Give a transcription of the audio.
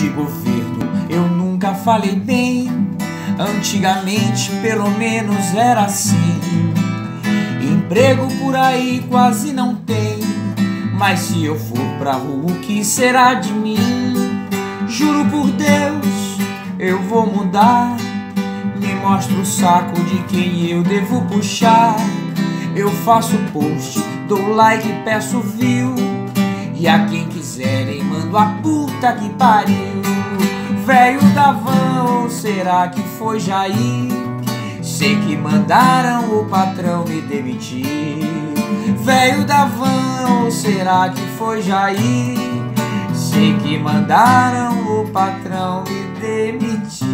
de governo eu nunca falei bem. Antigamente, pelo menos era assim. Emprego por aí quase não tem. Mas se eu for pra rua, o que será de mim? Juro por Deus, eu vou mudar. Me mostra o saco de quem eu devo puxar. Eu faço post, dou like, peço view. E a quem quiserem, mando a puta que pariu. Velho da van, será que foi Jair? Sei que mandaram o patrão me demitir. Velho da van, será que foi Jair? Sei que mandaram o patrão me demitir.